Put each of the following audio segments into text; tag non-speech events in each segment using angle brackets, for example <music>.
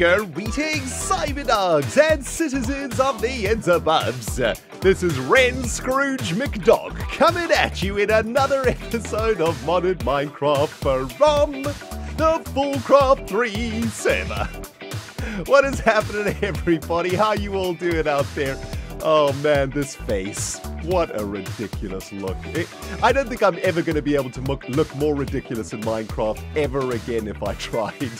Greetings, cyberdogs and citizens of the interbubs. This is Ren Scrooge McDog coming at you in another episode of Modded Minecraft from the FoolCraft 3 server. What is happening, everybody? How you all doing out there? Oh man, this face. What a ridiculous look. It, I don't think I'm ever going to be able to look more ridiculous in Minecraft ever again if I <laughs> tried.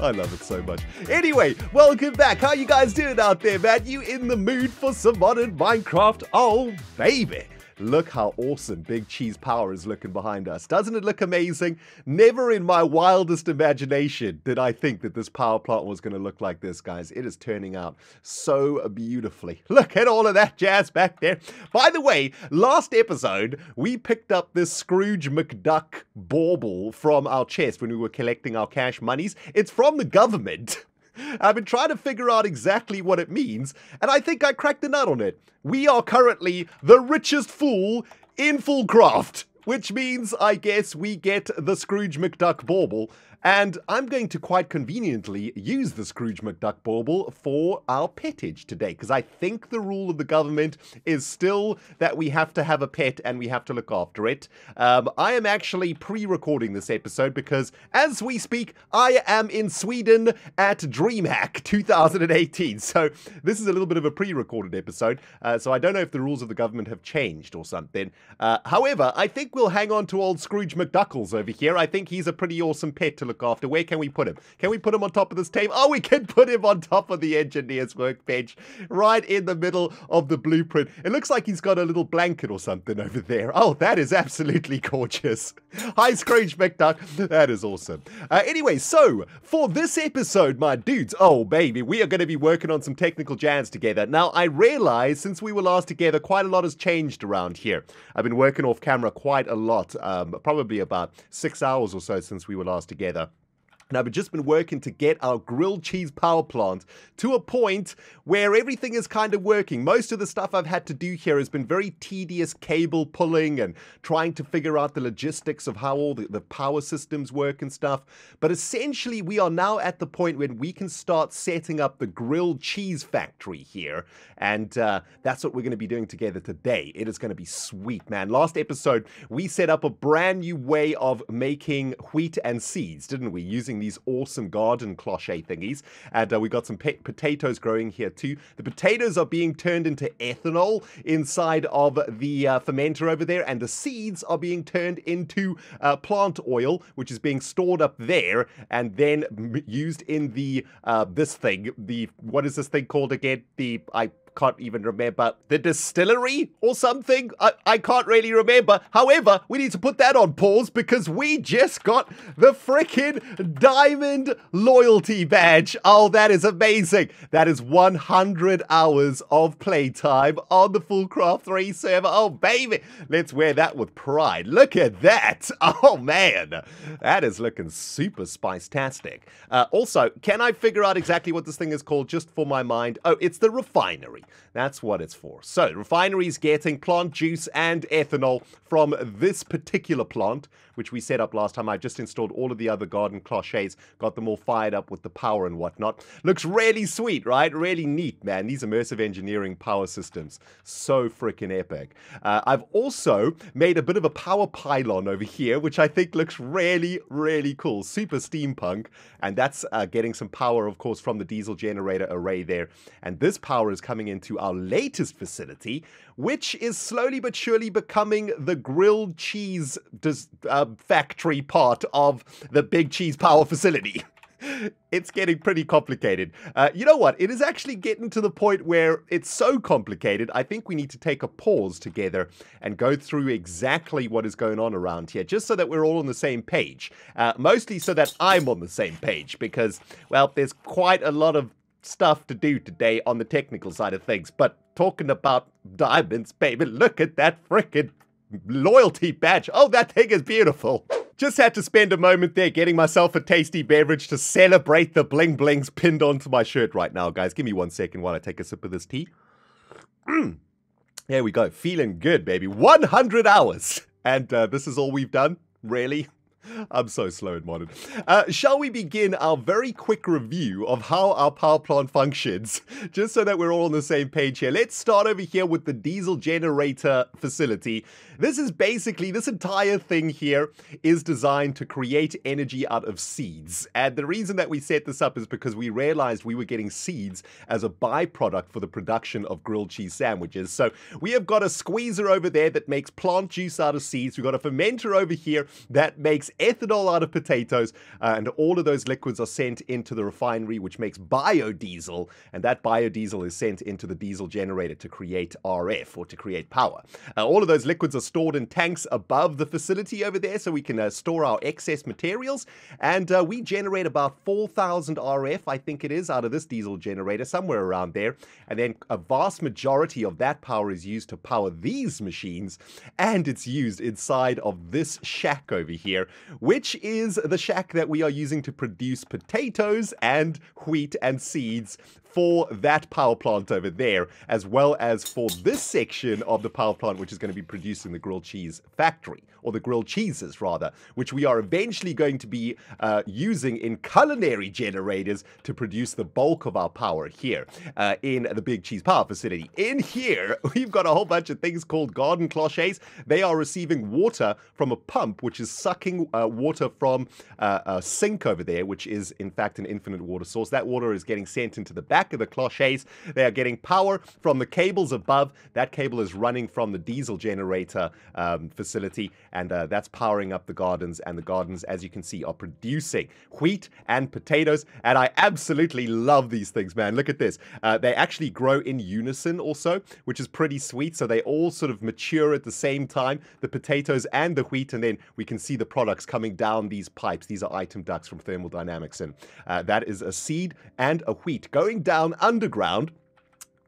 I love it so much. Anyway, welcome back. How you guys doing out there, man? You in the mood for some modded Minecraft? Oh, baby. Look how awesome Big Cheez Power is looking behind us. Doesn't it look amazing? Never in my wildest imagination did I think that this power plant was going to look like this, guys. It is turning out so beautifully. <laughs> Look at all of that jazz back there. By the way, last episode, we picked up this Scrooge McDuck bauble from our chest when we were collecting our cash monies. It's from the government. <laughs> I've been trying to figure out exactly what it means, and I think I cracked the nut on it. We are currently the richest fool in FoolCraft, which means I guess we get the Scrooge McDuck bauble, and I'm going to quite conveniently use the Scrooge McDuck bauble for our petage today, because I think the rule of the government is still that we have to have a pet and we have to look after it. Um, I am actually pre recording this episode because as we speak, I am in Sweden at DreamHack 2018. So this is a little bit of a pre recorded episode, uh, so I don't know if the rules of the government have changed or something. Uh, however, I think we'll hang on to old Scrooge McDuckles over here. I think he's a pretty awesome pet to look after. Where can we put him? Can we put him on top of this table? Oh, we can put him on top of the engineer's workbench, right in the middle of the blueprint. It looks like he's got a little blanket or something over there. Oh, that is absolutely gorgeous. Hi, Scrooge McDuck. That is awesome. Uh, anyway, so for this episode, my dudes, oh, baby, we are going to be working on some technical jazz together. Now, I realize since we were last together, quite a lot has changed around here. I've been working off camera quite a lot, um, probably about six hours or so since we were last together. And I've just been working to get our grilled cheese power plant to a point where everything is kind of working. Most of the stuff I've had to do here has been very tedious cable pulling and trying to figure out the logistics of how all the, the power systems work and stuff. But essentially, we are now at the point when we can start setting up the grilled cheese factory here. And uh, that's what we're going to be doing together today. It is going to be sweet, man. Last episode, we set up a brand new way of making wheat and seeds, didn't we? Using these awesome garden cloche thingies. And uh, we got some potatoes growing here too. The potatoes are being turned into ethanol inside of the uh, fermenter over there, and the seeds are being turned into uh, plant oil, which is being stored up there and then used in the uh, this thing. The what is this thing called again? The I can't even remember the distillery or something. I, I can't really remember. However, we need to put that on pause because we just got the freaking diamond loyalty badge. Oh, that is amazing. That is 100 hours of playtime on the FoolCraft 3 server. Oh, baby. Let's wear that with pride. Look at that. <laughs> Oh, man. That is looking super spice-tastic. Uh, also, can I figure out exactly what this thing is called just for my mind? Oh, it's the refinery. That's what it's for. So, refineries getting plant juice and ethanol from this particular plant, which we set up last time. I've just installed all of the other garden cloches, got them all fired up with the power and whatnot. Looks really sweet, right? Really neat, man. These immersive engineering power systems. So freaking epic. Uh, I've also made a bit of a power pylon over here, which I think looks really, really cool. Super steampunk. And that's uh, getting some power, of course, from the diesel generator array there. And this power is coming into our latest facility, which is slowly but surely becoming the grilled cheese dis- uh, factory part of the Big Cheez Power facility. <laughs> it's getting pretty complicated. Uh, you know what? It is actually getting to the point where it's so complicated. I think we need to take a pause together and go through exactly what is going on around here, just so that we're all on the same page. Uh, mostly so that I'm on the same page, because, well, there's quite a lot of stuff to do today on the technical side of things. But talking about diamonds, baby, look at that frickin' loyalty badge. Oh, that thing is beautiful. Just had to spend a moment there getting myself a tasty beverage to celebrate the bling blings pinned onto my shirt right now, guys. Give me one second while I take a sip of this tea. Mm. There we go. Feeling good, baby. 100 hours. And uh, this is all we've done? Really? <laughs> I'm so slow at modded. Uh, shall we begin our very quick review of how our power plant functions, <laughs> just so that we're all on the same page here? Let's start over here with the diesel generator facility. This is basically, this entire thing here is designed to create energy out of seeds. And the reason that we set this up is because we realized we were getting seeds as a byproduct for the production of grilled cheese sandwiches. So we have got a squeezer over there that makes plant juice out of seeds. We've got a fermenter over here that makes ethanol out of potatoes. Uh, and all of those liquids are sent into the refinery, which makes biodiesel. And that biodiesel is sent into the diesel generator to create RF or to create power. Uh, all of those liquids are stored in tanks above the facility over there so we can uh, store our excess materials. And uh, we generate about 4,000 RF, I think it is, out of this diesel generator, somewhere around there. And then a vast majority of that power is used to power these machines. And it's used inside of this shack over here, which is the shack that we are using to produce potatoes and wheat and seeds for that power plant over there, as well as for this section of the power plant, which is going to be producing the grilled cheese factory, or the grilled cheeses rather, which we are eventually going to be uh, using in culinary generators to produce the bulk of our power here uh, in the Big Cheez Power Facility. In here, <laughs> we've got a whole bunch of things called garden cloches. They are receiving water from a pump, which is sucking uh, water from uh, a sink over there, which is in fact an infinite water source. That water is getting sent into the back of the clochets. They are getting power from the cables above. That cable is running from the diesel generator um, facility, and uh, that's powering up the gardens. And the gardens, as you can see, are producing wheat and potatoes. And I absolutely love these things, man. Look at this. Uh, they actually grow in unison, also, which is pretty sweet. So they all sort of mature at the same time the potatoes and the wheat, and then we can see the products coming down these pipes. These are item ducts from Thermal Dynamics, and uh, that is a seed and a wheat going down underground.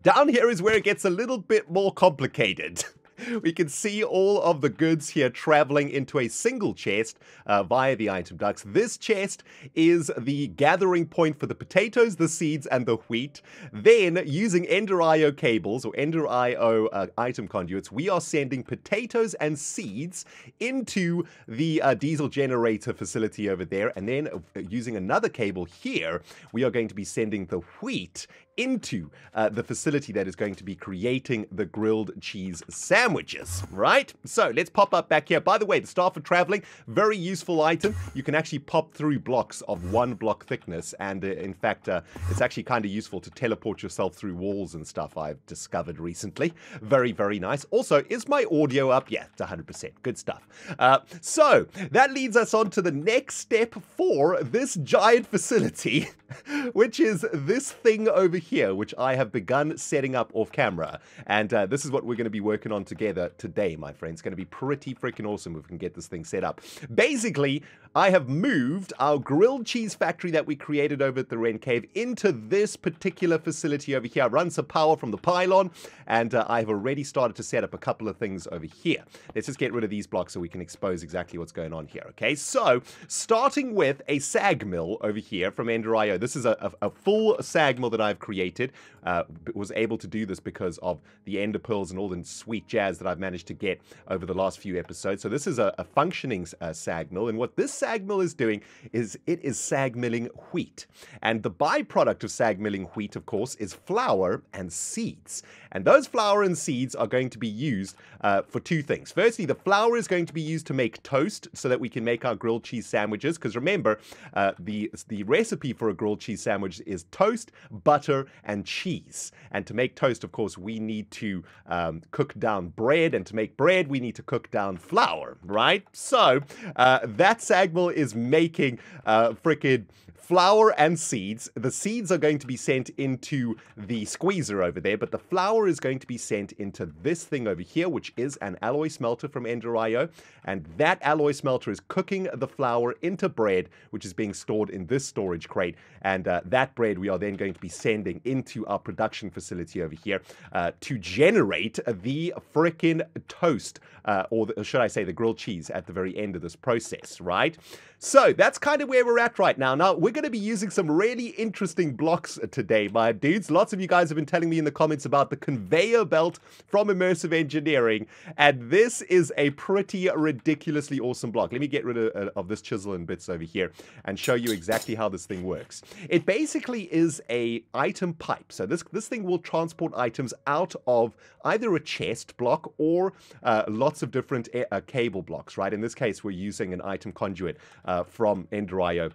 Down here is where it gets a little bit more complicated. <laughs> <laughs> we can see all of the goods here traveling into a single chest uh, via the item ducts. This chest is the gathering point for the potatoes, the seeds, and the wheat. Then, using Ender IO cables or Ender IO uh, item conduits, we are sending potatoes and seeds into the uh, diesel generator facility over there. And then, uh, using another cable here, we are going to be sending the wheat into uh, the facility that is going to be creating the grilled cheese sandwiches, right? So let's pop up back here. By the way, the staff of traveling, very useful item. You can actually pop through blocks of one block thickness. And uh, in fact, uh, it's actually kind of useful to teleport yourself through walls and stuff I've discovered recently. Very, very nice. Also, is my audio up? Yeah, it's 100%. Good stuff. Uh, so that leads us on to the next step for this giant facility, <laughs> <laughs> which is this thing over here, which I have begun setting up off camera. And uh, this is what we're going to be working on together today, my friends. It's going to be pretty freaking awesome if we can get this thing set up. Basically, I have moved our grilled cheese factory that we created over at the Wren Cave into this particular facility over here. I run some power from the pylon, and uh, I've already started to set up a couple of things over here. Let's just get rid of these blocks so we can expose exactly what's going on here, okay? So, starting with a sag mill over here from This is a, a, a full sag mill that I've created. Uh, was able to do this because of the ender pearls and all the sweet jazz that I've managed to get over the last few episodes. So this is a, a functioning uh, sag mill, and what this sag mill is doing is it is sag milling wheat. And the byproduct of sag milling wheat, of course, is flour and seeds. And those flour and seeds are going to be used uh, for two things. Firstly, the flour is going to be used to make toast so that we can make our grilled cheese sandwiches. Because remember, uh, the, the recipe for a grilled cheese sandwich is toast, butter, and cheese. And to make toast, of course, we need to um, cook down bread. And to make bread, we need to cook down flour, right? So uh, that sag is making uh, freaking flour and seeds. The seeds are going to be sent into the squeezer over there, but the flour is going to be sent into this thing over here, which is an alloy smelter from Ender.io. And that alloy smelter is cooking the flour into bread, which is being stored in this storage crate. And uh, that bread we are then going to be sending into our production facility over here uh, to generate the freaking toast, uh, or the, should I say the grilled cheese at the very end of this process, right? So that's kind of where we're at right now. Now, we're going to be using some really interesting blocks today, my dudes. Lots of you guys have been telling me in the comments about the conveyor belt from Immersive Engineering, and this is a pretty ridiculously awesome block. Let me get rid of, uh, of this chisel and bits over here and show you exactly how this thing works. It basically is a item pipe. So this, this thing will transport items out of either a chest block or uh, lots of different uh, cable blocks, right? In this case, we're using an item conduit uh, from Ender.io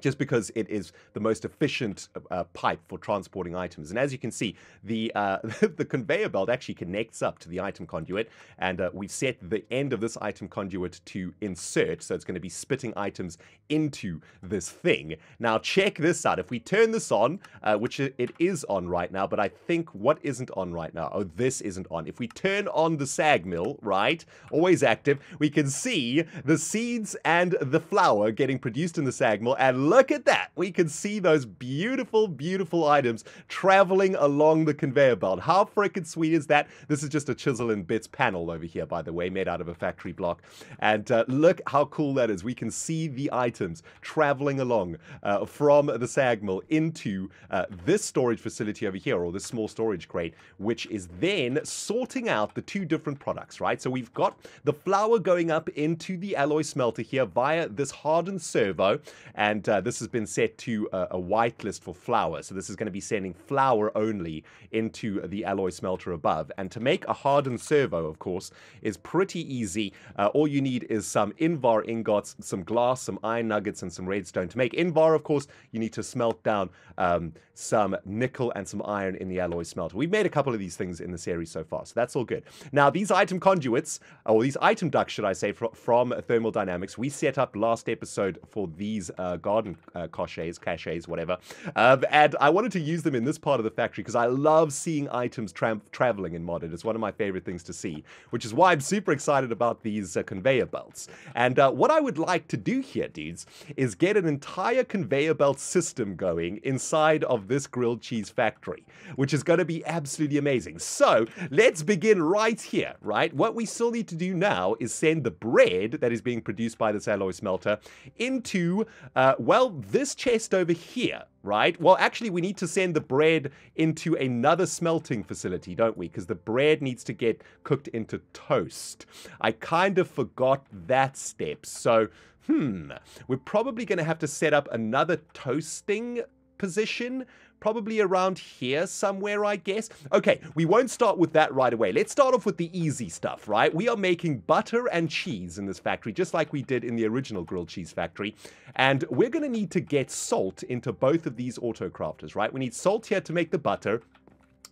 just because it is the most efficient uh, pipe for transporting items. And as you can see, the uh, <laughs> the conveyor belt actually connects up to the item conduit, and uh, we've set the end of this item conduit to insert, so it's going to be spitting items into this thing. Now check this out. If we turn this on, uh, which it is on right now, but I think what isn't on right now? Oh, this isn't on. If we turn on the sag mill, right, always active, we can see the seeds and the flour getting produced in the sag mill, and look at that. We can see those beautiful, beautiful items traveling along the conveyor belt. How freaking sweet is that? This is just a chisel and bits panel over here, by the way, made out of a factory block. And uh, look how cool that is. We can see the items traveling along uh, from the sag mill into uh, this storage facility over here, or this small storage crate, which is then sorting out the two different products, right? So we've got the flour going up into the alloy smelter here via this hardened servo, and uh, this has been set to a, a whitelist for flour. So this is going to be sending flour only into the alloy smelter above. And to make a hardened servo, of course, is pretty easy. Uh, all you need is some Invar ingots, some glass, some iron nuggets, and some redstone. To make Invar, of course, you need to smelt down um, some nickel and some iron in the alloy smelter. We've made a couple of these things in the series so far, so that's all good. Now, these item conduits, or these item ducts, should I say, from Thermal Dynamics, we set up last episode for these uh, garden garden uh, caches, caches, whatever. Um, and I wanted to use them in this part of the factory because I love seeing items tra- traveling in modded. It's one of my favorite things to see, which is why I'm super excited about these uh, conveyor belts. And uh, what I would like to do here, dudes, is get an entire conveyor belt system going inside of this grilled cheese factory, which is going to be absolutely amazing. So let's begin right here, right? What we still need to do now is send the bread that is being produced by this alloy smelter into, uh, well, well, this chest over here, right? Well, actually, we need to send the bread into another smelting facility, don't we? Because the bread needs to get cooked into toast. I kind of forgot that step. So, hmm, we're probably going to have to set up another toasting position probably around here somewhere, I guess. Okay, we won't start with that right away. Let's start off with the easy stuff, right? We are making butter and cheese in this factory, just like we did in the original grilled cheese factory. And we're going to need to get salt into both of these autocrafters, right? We need salt here to make the butter.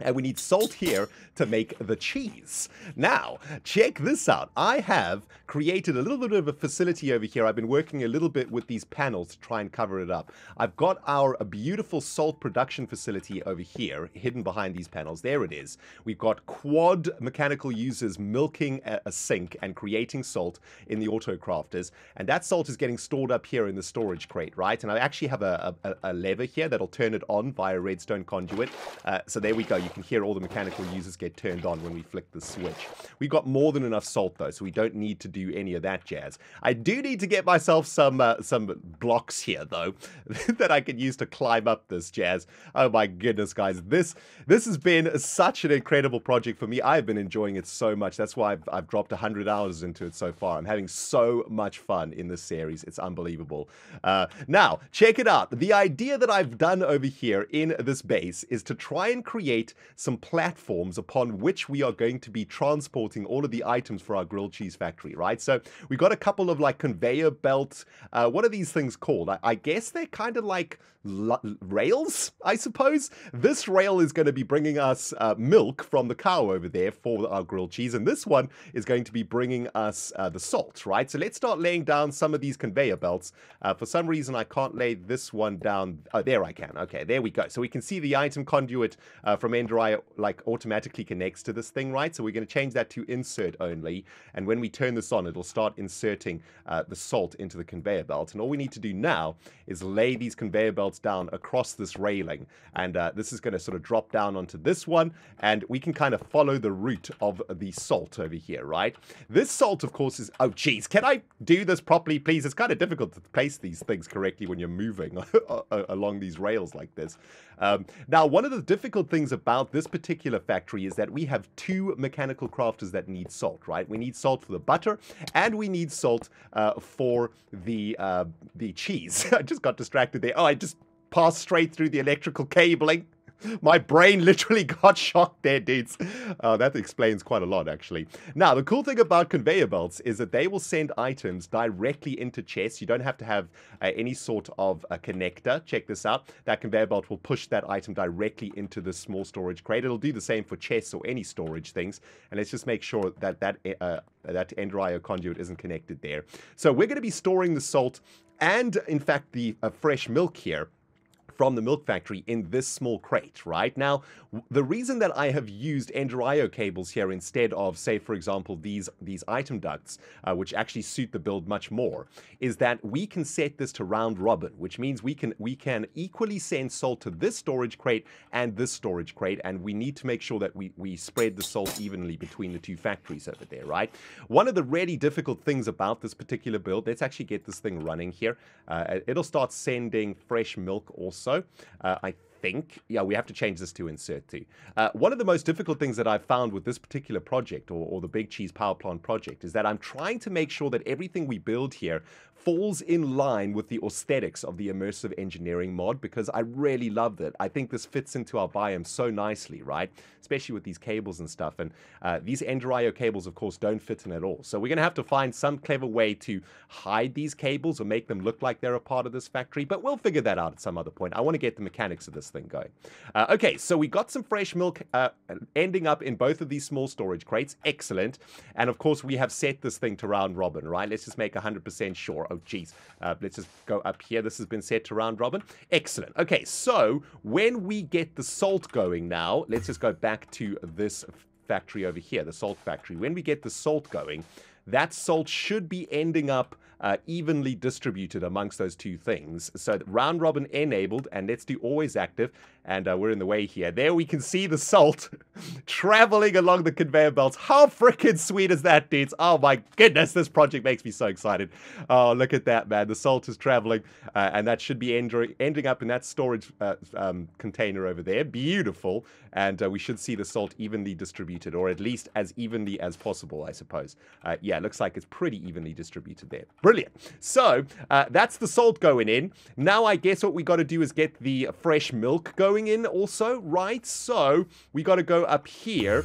And we need salt here to make the cheese. Now, check this out. I have created a little bit of a facility over here. I've been working a little bit with these panels to try and cover it up. I've got our beautiful salt production facility over here, hidden behind these panels. There it is. We've got quad mechanical users milking a, sink and creating salt in the autocrafters. And that salt is getting stored up here in the storage crate, right? And I actually have a, a, a lever here that'll turn it on via redstone conduit. Uh, so there we go you can hear all the mechanical users get turned on when we flick the switch. We've got more than enough salt though, so we don't need to do any of that jazz. I do need to get myself some uh, some blocks here though <laughs> that I can use to climb up this jazz. Oh my goodness, guys, this this has been such an incredible project for me. I've been enjoying it so much. That's why I've, I've dropped 100 hours into it so far. I'm having so much fun in this series. It's unbelievable. Uh, now, check it out. The idea that I've done over here in this base is to try and create some platforms upon which we are going to be transporting all of the items for our grilled cheese factory, right? So we've got a couple of like conveyor belts. Uh, what are these things called? I, I guess they're kind of like rails, I suppose. This rail is going to be bringing us uh, milk from the cow over there for our grilled cheese, and this one is going to be bringing us uh, the salt, right? So let's start laying down some of these conveyor belts. Uh, for some reason, I can't lay this one down. Oh, there I can. Okay, there we go. So we can see the item conduit uh, Ender like automatically connects to this thing, right? So we're going to change that to insert only. And when we turn this on, it'll start inserting uh, the salt into the conveyor belt. And all we need to do now is lay these conveyor belts down across this railing. And uh, this is going to sort of drop down onto this one. And we can kind of follow the route of the salt over here, right? This salt, of course, is... Oh, geez. Can I do this properly, please? It's kind of difficult to place these things correctly when you're moving <laughs> along these rails like this. Um, now, one of the difficult things about this particular factory is that we have two mechanical crafters that need salt, right? We need salt for the butter, and we need salt uh, for the uh, the cheese. <laughs> I just got distracted there. Oh, I just passed straight through the electrical cabling. My brain literally <laughs> got shocked there, dudes. Uh, that explains quite a lot, actually. Now, the cool thing about conveyor belts is that they will send items directly into chests. You don't have to have uh, any sort of a connector. Check this out. That conveyor belt will push that item directly into the small storage crate. It'll do the same for chests or any storage things. And let's just make sure that that, uh, that Ender IO conduit isn't connected there. So we're going to be storing the salt and, in fact, the uh, fresh milk here from the milk factory in this small crate, right? Now, the reason that I have used Ender IO cables here instead of, say, for example, these, these item ducts, uh, which actually suit the build much more, is that we can set this to round robin, which means we can, we can equally send salt to this storage crate and this storage crate, and we need to make sure that we, we spread the salt evenly between the two factories over there, right? One of the really difficult things about this particular build, let's actually get this thing running here. Uh, it'll start sending fresh milk also also. Uh, I think, yeah, we have to change this to insert to. Uh, one of the most difficult things that I've found with this particular project, or, or the Big Cheez Power Plant project, is that I'm trying to make sure that everything we build here falls in line with the aesthetics of the immersive engineering mod because I really loved it. I think this fits into our biome so nicely, right? Especially with these cables and stuff. And uh, these Ender IO cables, of course, don't fit in at all. So we're going to have to find some clever way to hide these cables or make them look like they're a part of this factory. But we'll figure that out at some other point. I want to get the mechanics of this thing going. Uh, okay, so we got some fresh milk uh, ending up in both of these small storage crates. Excellent. And of course, we have set this thing to round robin, right? Let's just make 100% sure. Oh, geez. Uh, let's just go up here. This has been set to round robin. Excellent. Okay, so when we get the salt going now, let's just go back to this factory over here, the salt factory. When we get the salt going, that salt should be ending up uh, evenly distributed amongst those two things. So round robin enabled, and let's do always active, and uh, we're in the way here. There we can see the salt <laughs> traveling along the conveyor belts. How freaking sweet is that, dudes? Oh my goodness, this project makes me so excited. Oh, look at that, man. The salt is traveling, uh, and that should be ending, up in that storage uh, um, container over there. Beautiful, and uh, we should see the salt evenly distributed, or at least as evenly as possible, I suppose. Uh, yeah, it looks like it's pretty evenly distributed there. Brilliant. So, uh, that's the salt going in. Now I guess what we got to do is get the fresh milk going going in also, right? So we got to go up here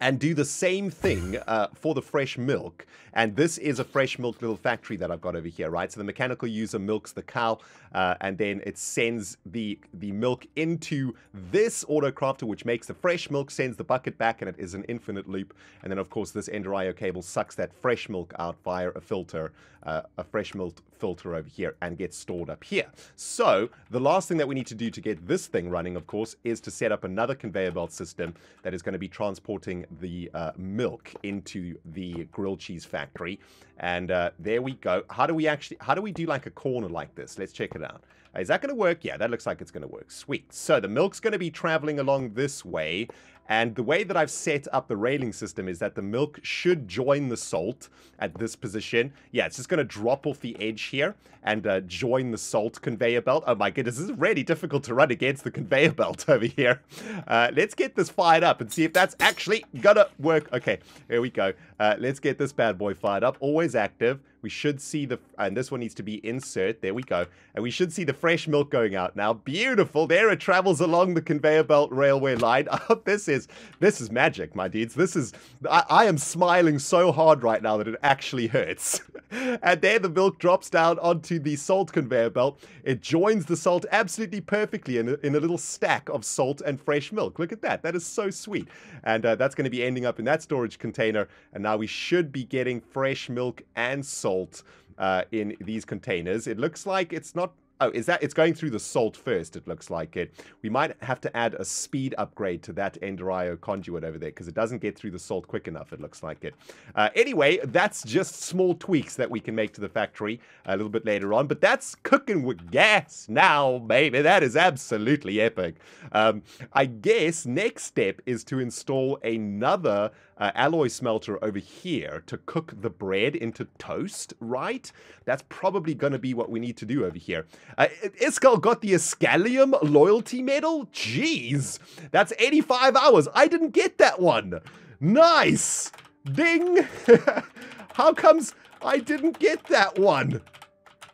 and do the same thing uh, for the fresh milk. And this is a fresh milk little factory that I've got over here, right? So the mechanical user milks the cow, uh, and then it sends the, the milk into this autocrafter, which makes the fresh milk, sends the bucket back, and it is an infinite loop. And then, of course, this Ender IO cable sucks that fresh milk out via a filter, uh, a fresh milk filter over here, and gets stored up here. So the last thing that we need to do to get this thing running, of course, is to set up another conveyor belt system that is going to be transporting the uh, milk into the grilled cheese factory. And uh, there we go. How do we actually, how do we do like a corner like this? Let's check it out. Is that going to work? Yeah, that looks like it's going to work. Sweet. So the milk's going to be traveling along this way. And the way that I've set up the railing system is that the milk should join the salt at this position. Yeah, it's just going to drop off the edge here and uh, join the salt conveyor belt. Oh my goodness, this is really difficult to run against the conveyor belt <laughs> over here. Uh, let's get this fired up and see if that's actually gonna work. Okay, here we go. Uh, let's get this bad boy fired up. Always active we should see the, and this one needs to be insert, there we go, and we should see the fresh milk going out now. Beautiful, there it travels along the conveyor belt railway line. <laughs> Oh, this is, this is magic, my dudes. This is, I, I am smiling so hard right now that it actually hurts. <laughs> and there the milk drops down onto the salt conveyor belt. It joins the salt absolutely perfectly in a, in a little stack of salt and fresh milk. Look at that, that is so sweet. And uh, that's going to be ending up in that storage container, and now we should be getting fresh milk and salt salt uh, in these containers. It looks like it's not Oh, is that? It's going through the salt first, it looks like it. We might have to add a speed upgrade to that Ender conduit over there because it doesn't get through the salt quick enough, it looks like it. Uh, anyway, that's just small tweaks that we can make to the factory a little bit later on. But that's cooking with gas now, baby. That is absolutely epic. Um, I guess next step is to install another uh, alloy smelter over here to cook the bread into toast, right? That's probably going to be what we need to do over here. Uh, Iskall got the Iskallium loyalty medal? Jeez, that's 85 hours. I didn't get that one. Nice. Ding. <laughs> How comes I didn't get that one?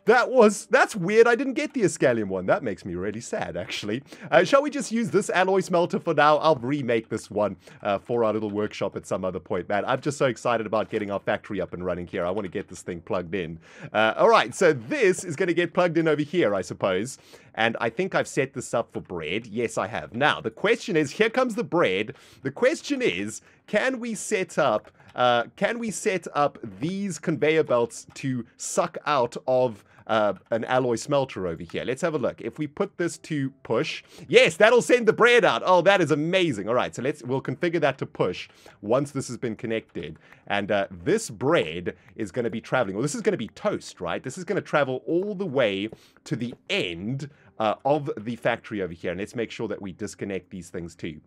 That was, that's weird. I didn't get the Iskallium one. That makes me really sad, actually. Uh, shall we just use this alloy smelter for now? I'll remake this one uh, for our little workshop at some other point, man. I'm just so excited about getting our factory up and running here. I want to get this thing plugged in. Uh, all right, so this is going to get plugged in over here, I suppose. And I think I've set this up for bread. Yes, I have. Now, the question is, here comes the bread. The question is, can we set up uh, can we set up these conveyor belts to suck out of uh, an alloy smelter over here. Let's have a look. If we put this to push, yes, that'll send the bread out. Oh, that is amazing. All right, so let's we'll configure that to push once this has been connected. And uh, this bread is going to be traveling. Well, this is going to be toast, right? This is going to travel all the way to the end uh, of the factory over here. And let's make sure that we disconnect these things too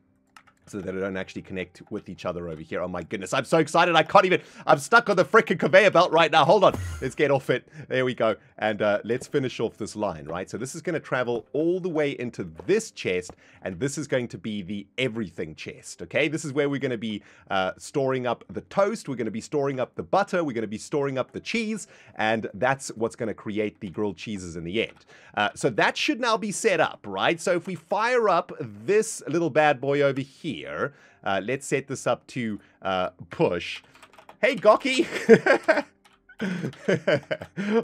so that I don't actually connect with each other over here. Oh my goodness, I'm so excited. I can't even, I'm stuck on the freaking conveyor belt right now. Hold on, let's get off it. There we go. And uh, let's finish off this line, right? So this is going to travel all the way into this chest, and this is going to be the everything chest, okay? This is where we're going to be uh, storing up the toast. We're going to be storing up the butter. We're going to be storing up the cheese, and that's what's going to create the grilled cheeses in the end. Uh, so that should now be set up, right? So if we fire up this little bad boy over here, here. Uh, let's set this up to uh, push. Hey, Gawky! <laughs>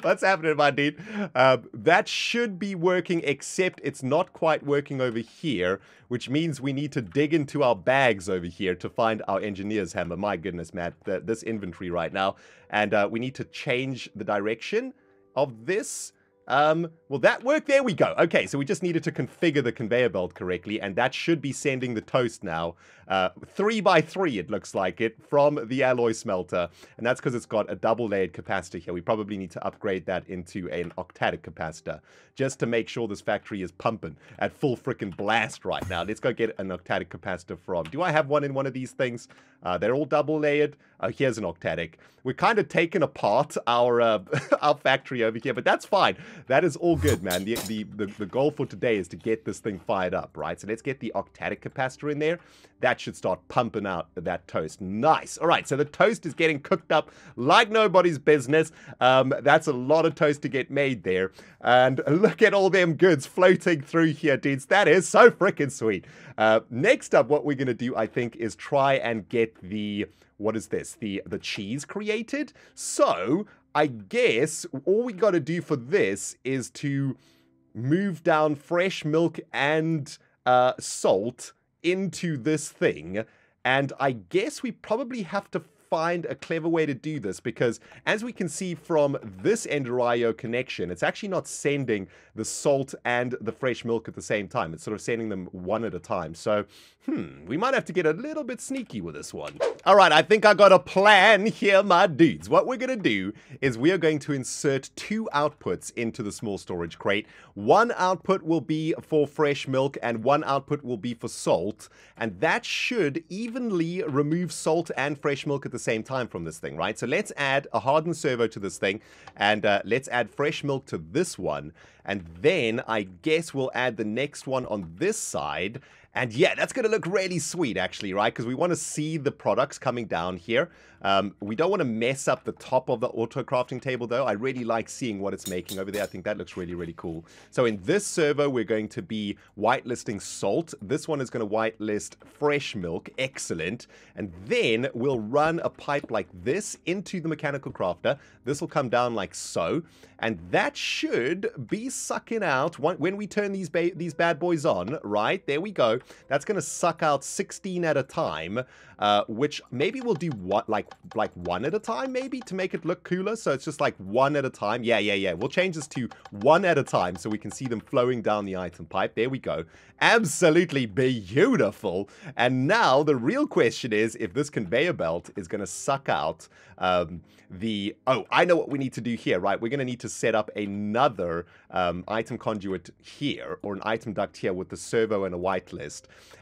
What's happening, my dude? Uh, that should be working, except it's not quite working over here, which means we need to dig into our bags over here to find our engineer's hammer. My goodness, Matt, this inventory right now. And uh, we need to change the direction of this. Um, will that work? There we go. Okay, so we just needed to configure the conveyor belt correctly, and that should be sending the toast now. Uh, three by three, it looks like it, from the alloy smelter. And that's because it's got a double layered capacitor here. We probably need to upgrade that into an octadic capacitor, just to make sure this factory is pumping at full freaking blast right now. Let's go get an octadic capacitor from. Do I have one in one of these things? Uh, they're all double layered. Oh, here's an octadic. We're kind of taking apart our uh, <laughs> our factory over here, but that's fine. That is all good, man. The, the, the, the goal for today is to get this thing fired up, right? So let's get the octadic capacitor in there. That should start pumping out that toast. Nice. All right, so the toast is getting cooked up like nobody's business. Um, that's a lot of toast to get made there. And look at all them goods floating through here, dudes. That is so freaking sweet. Uh, next up, what we're going to do, I think, is try and get the what is this? The the cheese created. So I guess all we got to do for this is to move down fresh milk and uh, salt into this thing. And I guess we probably have to find a clever way to do this because as we can see from this Ender.io connection, it's actually not sending the salt and the fresh milk at the same time. It's sort of sending them one at a time. So, hmm, we might have to get a little bit sneaky with this one. All right, I think I got a plan <laughs> here, my dudes. What we're going to do is we are going to insert two outputs into the small storage crate. One output will be for fresh milk and one output will be for salt. And that should evenly remove salt and fresh milk at the same time from this thing, right? So let's add a hardened servo to this thing, and uh, let's add fresh milk to this one, and then I guess we'll add the next one on this side, and yeah, that's going to look really sweet, actually, right? Because we want to see the products coming down here. Um, we don't want to mess up the top of the auto crafting table, though. I really like seeing what it's making over there. I think that looks really, really cool. So in this server, we're going to be whitelisting salt. This one is going to whitelist fresh milk. Excellent. And then we'll run a pipe like this into the mechanical crafter. This will come down like so. And that should be sucking out when we turn these, these bad boys on, right? There we go That's going to suck out 16 at a time, uh, which maybe we'll do what like like one at a time, maybe to make it look cooler. So it's just like one at a time. Yeah, yeah, yeah. We'll change this to one at a time so we can see them flowing down the item pipe. There we go. Absolutely beautiful. And now the real question is if this conveyor belt is going to suck out um, the... Oh, I know what we need to do here, right? We're going to need to set up another um, item conduit here or an item duct here with the servo and a whitelist.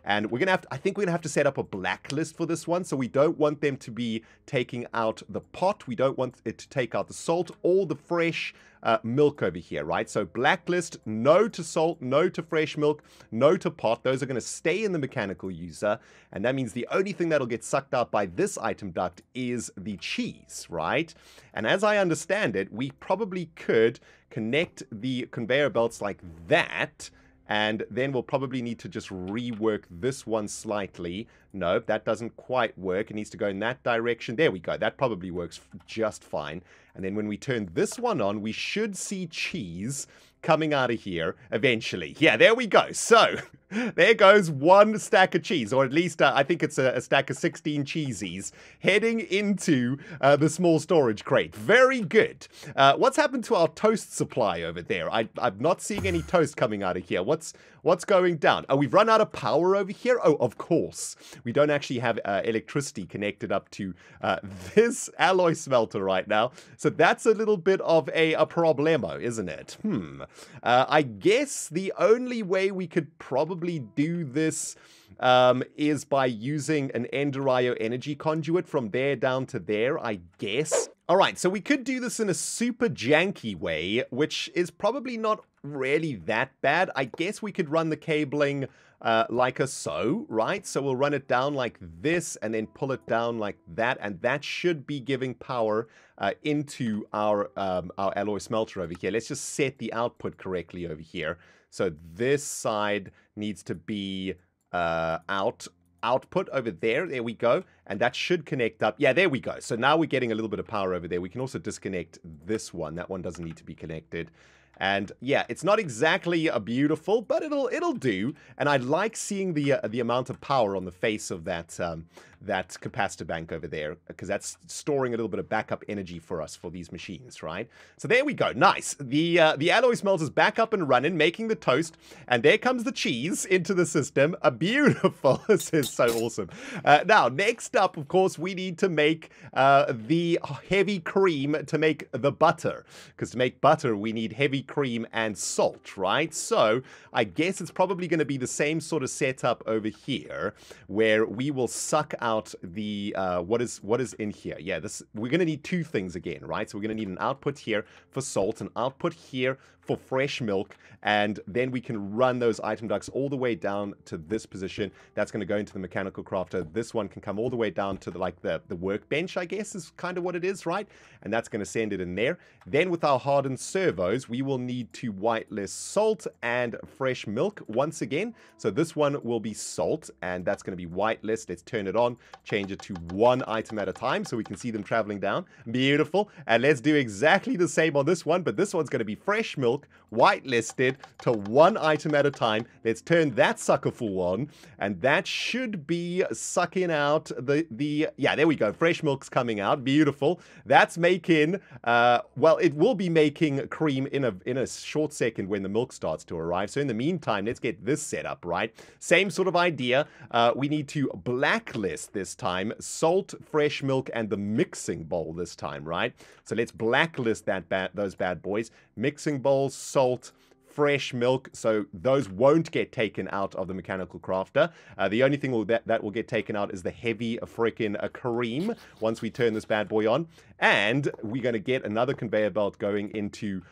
And we're going to have to, I think we're going to have to set up a blacklist for this one. So we don't want them to be taking out the pot. We don't want it to take out the salt or the fresh uh, milk over here, right? So blacklist, no to salt, no to fresh milk, no to pot. Those are going to stay in the mechanical user. And that means the only thing that'll get sucked out by this item duct is the cheese, right? And as I understand it, we probably could connect the conveyor belts like that and then we'll probably need to just rework this one slightly. Nope, that doesn't quite work. It needs to go in that direction. There we go. That probably works just fine. And then when we turn this one on, we should see cheese coming out of here eventually. Yeah, there we go. So <laughs> there goes one stack of cheese, or at least uh, I think it's a, a, stack of 16 cheesies heading into uh, the small storage crate. Very good. Uh, what's happened to our toast supply over there? I, I'm not seeing any toast coming out of here. What's what's going down? Oh, we've run out of power over here? Oh, of course. We don't actually have uh, electricity connected up to uh, <laughs> this alloy smelter right now. So that's a little bit of a, a problemo, isn't it? Hmm. Uh, I guess the only way we could probably do this um, is by using an Ender IO energy conduit from there down to there, I guess. All right, so we could do this in a super janky way, which is probably not really that bad. I guess we could run the cabling uh, like a so, right? So we'll run it down like this and then pull it down like that, and that should be giving power uh, into our, um, our alloy smelter over here. Let's just set the output correctly over here. So this side needs to be uh, out output over there. There we go. And that should connect up. Yeah, there we go. So now we're getting a little bit of power over there. We can also disconnect this one. That one doesn't need to be connected. And yeah, it's not exactly a beautiful, but it'll it'll do. And I like seeing the uh, the amount of power on the face of that um, that capacitor bank over there because that's storing a little bit of backup energy for us for these machines, right? So there we go. Nice. The uh, the alloy smelter's back up and running, making the toast, and there comes the cheese into the system. A beautiful. <laughs> this is so awesome. Uh, now, next up, of course, we need to make uh, the heavy cream to make the butter because to make butter, we need heavy cream and salt, right? So I guess it's probably going to be the same sort of setup over here where we will suck out out the uh, what is what is in here. Yeah, this we're gonna need two things again, right? So we're gonna need an output here for salt, an output here for fresh milk, and then we can run those item ducts all the way down to this position. That's to go into the mechanical crafter. This one can come all the way down to the, like the, the workbench, I guess is kind of what it is, right? And that's to send it in there. Then with our hardened servos, we will need to whitelist salt and fresh milk once again. So this one will be salt, and that's to be whitelist. Let's turn it on, change it to one item at a time so we can see them traveling down. Beautiful. And let's do exactly the same on this one, but this one's going to be fresh milk whitelisted to one item at a time. Let's turn that sucker full on, and that should be sucking out the, the yeah, there we go. Fresh milk's coming out. Beautiful. That's making, uh, well, it will be making cream in a, in a short second when the milk starts to arrive. So in the meantime, let's get this set up, right? Same sort of idea. Uh, we need to blacklist this time, salt, fresh milk, and the mixing bowl this time, right? So let's blacklist that bad, those bad boys. Mixing bowl salt, fresh milk, so those won't get taken out of the mechanical crafter. Uh, the only thing that, that will get taken out is the heavy freaking uh, cream once we turn this bad boy on. And we're going to get another conveyor belt going into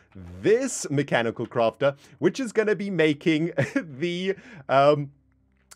this mechanical crafter, which is going to be making <laughs> the... Um,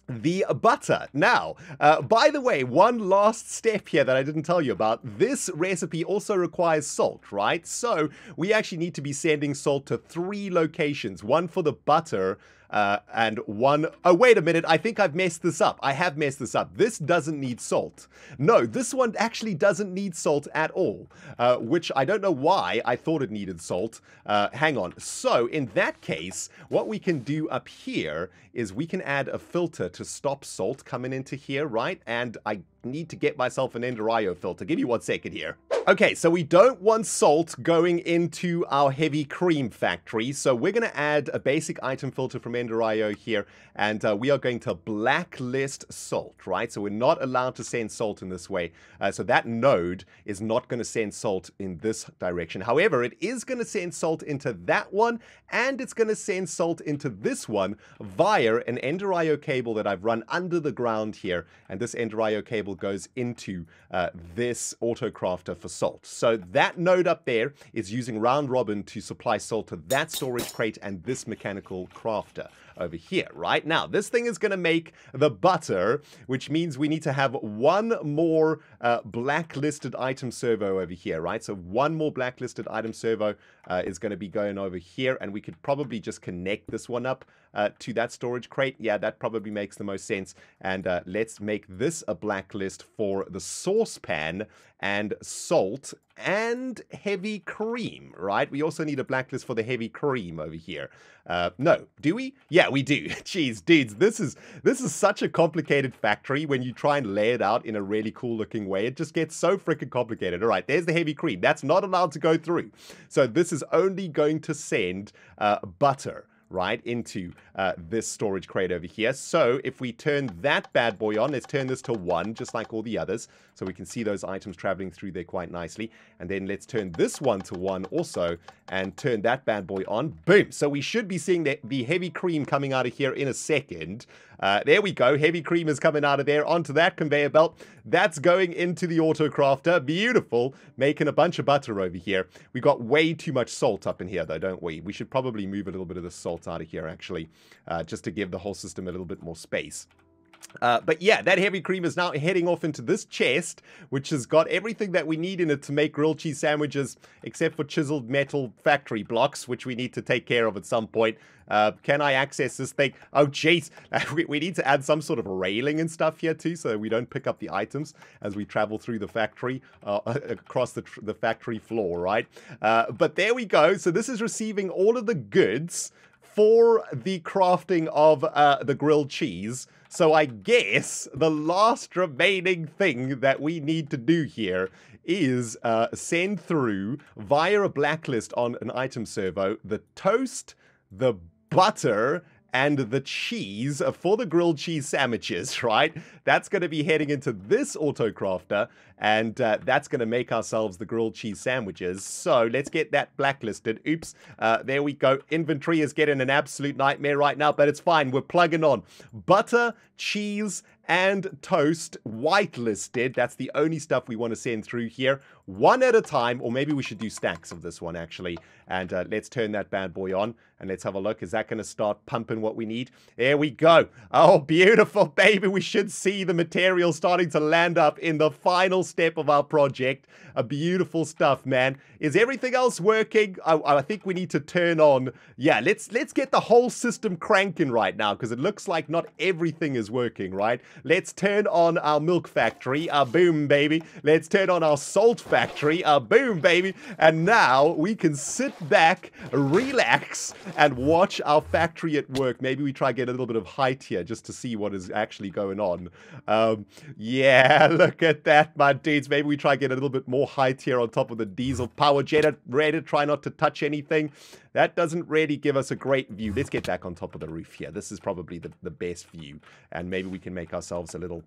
the butter. Now, uh, by the way, one last step here that I didn't tell you about. This recipe also requires salt, right? So we actually need to be sending salt to three locations. One for the butter, uh, and one. Oh, wait a minute. I think I've messed this up. I have messed this up. This doesn't need salt. No, this one actually doesn't need salt at all, uh, which I don't know why I thought it needed salt. Uh, hang on. So in that case, what we can do up here is we can add a filter to stop salt coming into here, right? And I need to get myself an Ender filter. Give me one second here. Okay, so we don't want salt going into our heavy cream factory, so we're going to add a basic item filter from Ender here, and uh, we are going to blacklist salt, right? So we're not allowed to send salt in this way. Uh, so that node is not going to send salt in this direction. However, it is going to send salt into that one, and it's going to send salt into this one via an Ender cable that I've run under the ground here, and this Ender cable goes into uh, this autocrafter for salt. So that node up there is using round robin to supply salt to that storage crate and this mechanical crafter over here, right? Now, this thing is going to make the butter, which means we need to have one more uh, blacklisted item servo over here, right? So one more blacklisted item servo uh, is going to be going over here, and we could probably just connect this one up uh, to that storage crate. Yeah, that probably makes the most sense. And uh, let's make this a blacklist for the saucepan and salt and heavy cream, right? We also need a blacklist for the heavy cream over here. Uh, no, do we? Yeah, we do. <laughs> Jeez, dudes, this is this is such a complicated factory when you try and lay it out in a really cool looking way. It just gets so freaking complicated. All right, there's the heavy cream. That's not allowed to go through. So this is only going to send uh, butter right, into uh, this storage crate over here. So if we turn that bad boy on, let's turn this to 1, just like all the others, so we can see those items traveling through there quite nicely. And then let's turn this one to 1 also, and turn that bad boy on. Boom! So we should be seeing the, the heavy cream coming out of here in a second. Uh, there we go. Heavy cream is coming out of there onto that conveyor belt. That's going into the autocrafter. Beautiful. Making a bunch of butter over here. We got way too much salt up in here, though, don't we? We should probably move a little bit of the salt out of here, actually, uh, just to give the whole system a little bit more space. Uh, but yeah, that heavy cream is now heading off into this chest, which has got everything that we need in it to make grilled cheese sandwiches, except for chiseled metal factory blocks, which we need to take care of at some point. Uh, can I access this thing? Oh, jeez. <laughs> we, we, need to add some sort of railing and stuff here, too, so we don't pick up the items as we travel through the factory, uh, <laughs> across the, the factory floor, right? Uh, but there we go. So this is receiving all of the goods for the crafting of uh, the grilled cheese. So I guess the last remaining thing that we need to do here is uh, send through via a blacklist on an item servo the toast, the butter, and the cheese for the grilled cheese sandwiches, <laughs> right? That's going to be heading into this autocrafter, and uh, that's going to make ourselves the grilled cheese sandwiches. So let's get that blacklisted. Oops, uh, there we go. Inventory is getting an absolute nightmare right now, but it's fine. We're plugging on butter, cheese, and toast whitelisted. That's the only stuff we want to send through here. One at a time, or maybe we should do stacks of this one actually. And uh, let's turn that bad boy on and let's have a look. Is that going to start pumping what we need? There we go. Oh, beautiful, <laughs> baby. We should see the material starting to land up in the final step of our project. A beautiful stuff, man. Is everything else working? I, I think we need to turn on. Yeah, let's let's get the whole system cranking right now because it looks like not everything is working, right? Let's turn on our milk factory. A boom, baby. Let's turn on our salt factory. A boom, baby. And now we can sit back, relax, and watch our factory at work. Maybe we try get a little bit of height here just to see what is actually going on. Um, yeah, <laughs> look at that, my dudes. Maybe we try get a little bit more height here on top of the diesel power generator. Try not to touch anything. That doesn't really give us a great view. Let's get back on top of the roof here. This is probably the, the best view. And maybe we can make ourselves a little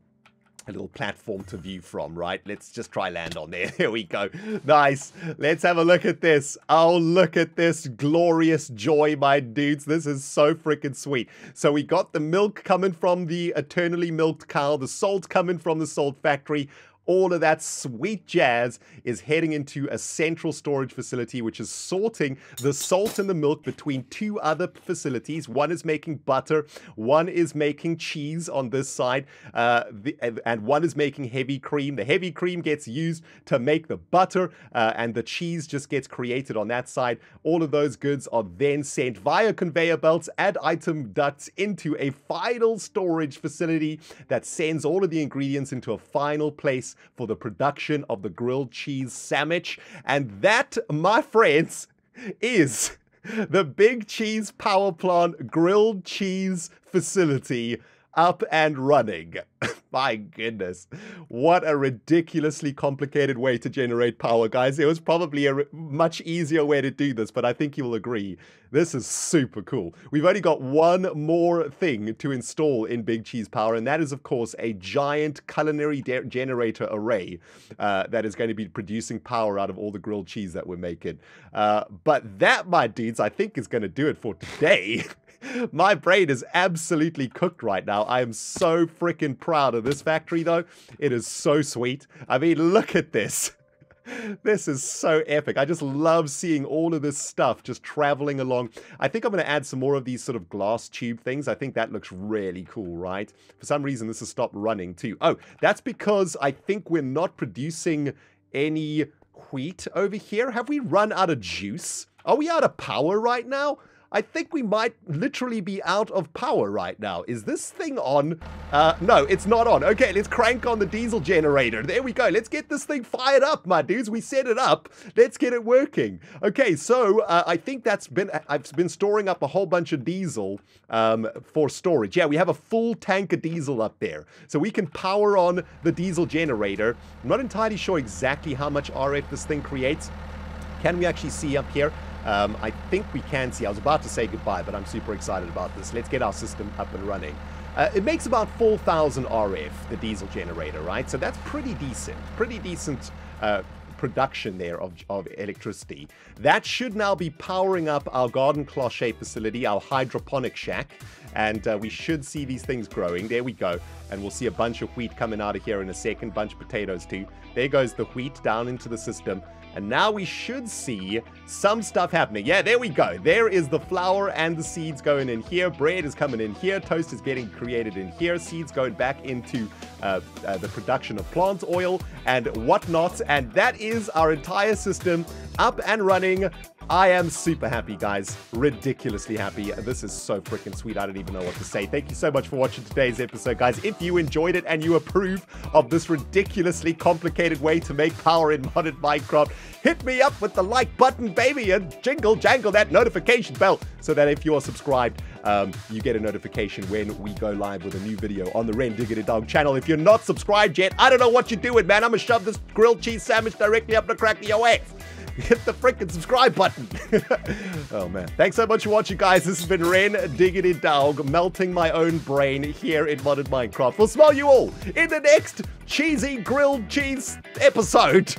a little platform to view from, right? Let's just try land on there. <laughs> Here we go. Nice. Let's have a look at this. Oh, look at this glorious joy, my dudes. This is so freaking sweet. So we got the milk coming from the eternally milked cow, the salt coming from the salt factory, all of that sweet jazz is heading into a central storage facility, which is sorting the salt and the milk between two other facilities. One is making butter, one is making cheese on this side, uh, the, and one is making heavy cream. The heavy cream gets used to make the butter, uh, and the cheese just gets created on that side. All of those goods are then sent via conveyor belts and item ducts into a final storage facility that sends all of the ingredients into a final place for the production of the grilled cheese sandwich. And that, my friends, is the Big Cheez Power Plant grilled cheese facility up and running. <laughs> My goodness. What a ridiculously complicated way to generate power, guys. It was probably a much easier way to do this, but I think you'll agree. This is super cool. We've only got one more thing to install in Big Cheez Power, and that is, of course, a giant culinary generator array uh, that is going to be producing power out of all the grilled cheese that we're making. Uh, but that, my dudes, I think is going to do it for today. <laughs> My brain is absolutely cooked right now. I am so freaking proud of this factory, though. It is so sweet. I mean, look at this. <laughs> This is so epic. I just love seeing all of this stuff just traveling along. I think I'm going to add some more of these sort of glass tube things. I think that looks really cool, right? For some reason, this has stopped running too. Oh, that's because I think we're not producing any wheat over here. Have we run out of juice? Are we out of power right now? I think we might literally be out of power right now. Is this thing on? Uh, no, it's not on. Okay, let's crank on the diesel generator. There we go. Let's get this thing fired up, my dudes. We set it up. Let's get it working. Okay, so uh, I think that's been, I've been storing up a whole bunch of diesel um, for storage. Yeah, we have a full tank of diesel up there. So we can power on the diesel generator. I'm not entirely sure exactly how much RF this thing creates. Can we actually see up here? Um, I think we can see. I was about to say goodbye, but I'm super excited about this. Let's get our system up and running. Uh, it makes about 4,000 RF, the diesel generator, right? So that's pretty decent. Pretty decent uh, production there of, of electricity. That should now be powering up our garden cloche facility, our hydroponic shack, and uh, we should see these things growing. There we go. And we'll see a bunch of wheat coming out of here in a second, bunch of potatoes too. There goes the wheat down into the system. And now we should see some stuff happening. Yeah, there we go. There is the flour and the seeds going in here. Bread is coming in here. Toast is getting created in here. Seeds going back into uh, uh, the production of plant oil and whatnot. And that is our entire system up and running I am super happy, guys. Ridiculously happy. This is so freaking sweet. I don't even know what to say. Thank you so much for watching today's episode, guys. If you enjoyed it and you approve of this ridiculously complicated way to make power in modded Minecraft, hit me up with the like button, baby, and jingle jangle that notification bell so that if you're subscribed, um, you get a notification when we go live with a new video on the Ren Diggity Dog channel. If you're not subscribed yet, I don't know what you're doing, man. I'm gonna shove this grilled cheese sandwich directly up the crack of your ass hit the freaking subscribe button. <laughs> oh man. Thanks so much for watching, guys. This has been Ren Diggity Dog, melting my own brain here in Modded Minecraft. We'll smell you all in the next cheesy grilled cheese episode.